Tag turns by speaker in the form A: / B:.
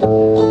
A: 了。